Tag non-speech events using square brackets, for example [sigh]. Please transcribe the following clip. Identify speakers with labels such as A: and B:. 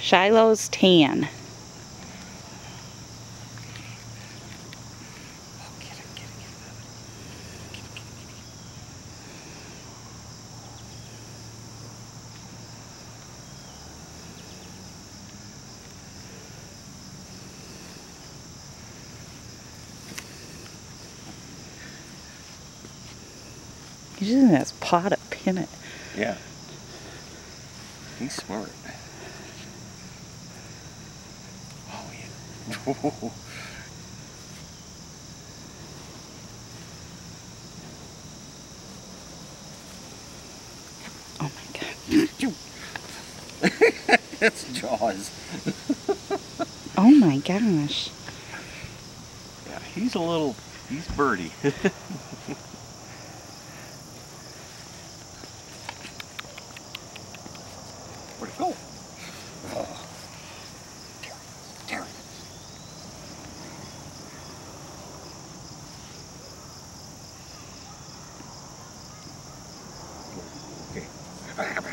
A: Shiloh's tan.
B: It, it, it.
A: He's just in this pot of pinnet.
B: Yeah. He's smart. [laughs] oh
A: my god. [laughs]
B: That's Jaws. [laughs]
A: oh my gosh.
B: Yeah, he's a little, he's birdie. Where'd it go? Ha, ha, ha.